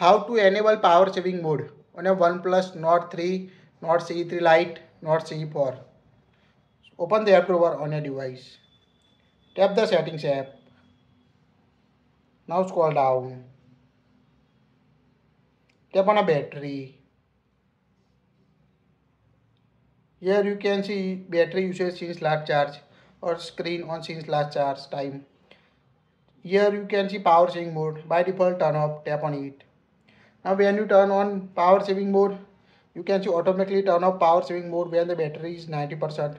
how to enable power saving mode on a OnePlus Nord 3, Nord CE3 Lite, Nord CE4. Open the app drawer on your device. Tap the settings app. Now scroll down. Tap on a battery. Here you can see battery usage since last charge or screen on since last charge time. Here you can see power saving mode. By default turn off, tap on it. Now when you turn on power saving mode, you can see automatically turn off power saving mode when the battery is 90%.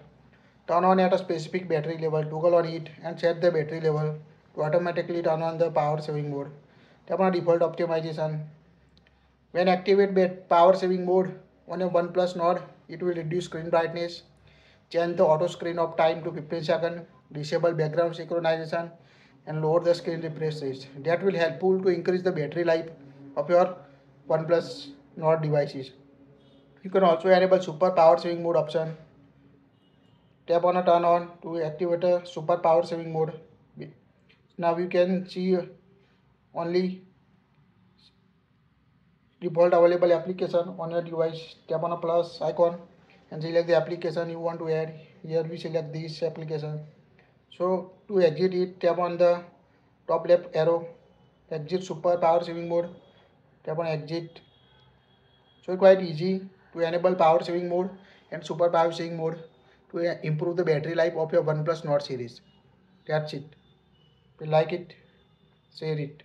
Turn on at a specific battery level, toggle on it and set the battery level to automatically turn on the power saving mode. Tap on default optimization. When activate power saving mode on a OnePlus Nord, it will reduce screen brightness, change the auto screen off time to 15 seconds, disable background synchronization and lower the screen refresh rate. That will help helpful to increase the battery life of your OnePlus Nord devices. You can also enable super power saving mode option. Tap on a turn on to activate a super power saving mode. Now you can see only default available application on your device. Tap on a plus icon and select the application you want to add. Here we select this application. So to exit it, tap on the top left arrow, exit super power saving mode tap on exit so quite easy to enable power saving mode and super power saving mode to improve the battery life of your OnePlus Nord series that's it if you like it share it